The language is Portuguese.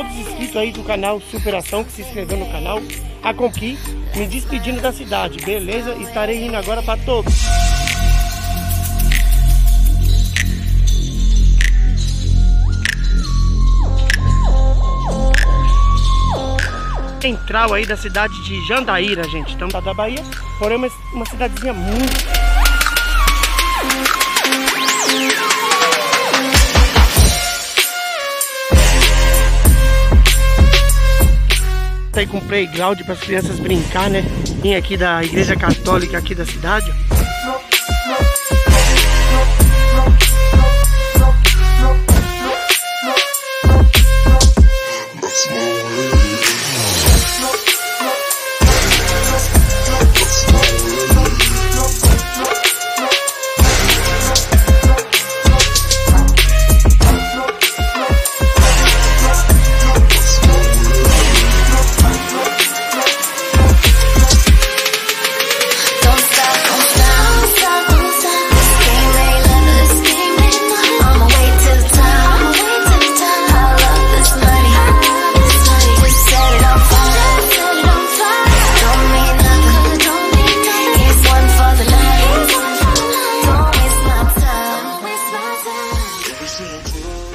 inscrito aí do canal Superação, que se inscreveu no canal. A Conqui, me despedindo da cidade, beleza? Estarei indo agora para todos. Central aí da cidade de Jandaíra, gente. Estamos da Bahia, porém uma, uma cidadezinha muito aí com playground para as crianças brincar, né? Vim aqui da igreja católica aqui da cidade. We see it.